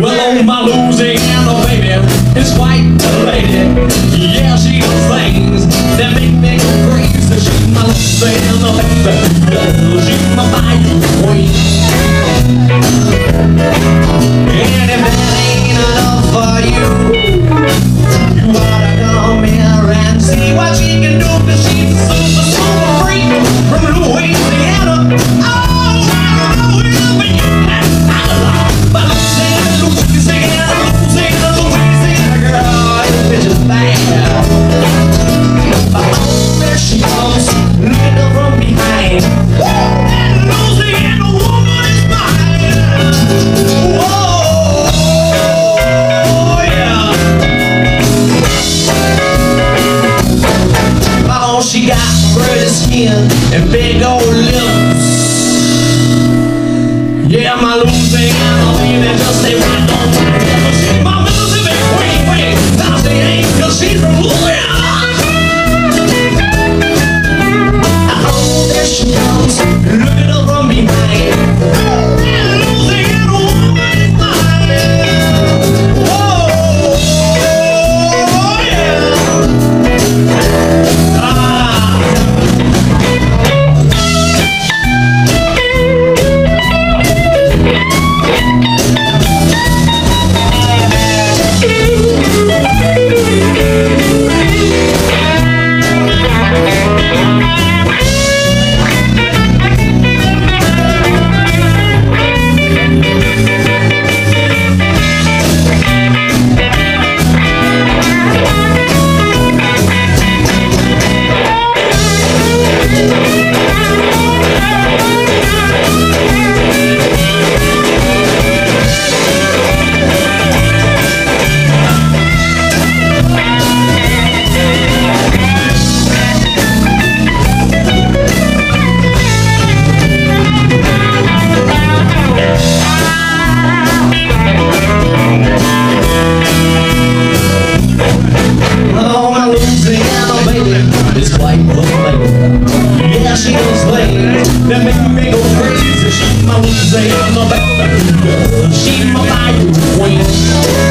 Well, oh, my Louisiana baby is quite a lady. Yeah, she does things that make me crazy. She's my Louisiana baby. Oh, Girl, she's my bayou queen. And that ain't for you, you oughta come here and see what she can do. Cause she's a super, super freak from Louisiana. And big old lips. Yeah, my Louisiana baby She's my Louisiana baby. She's my bayou queen.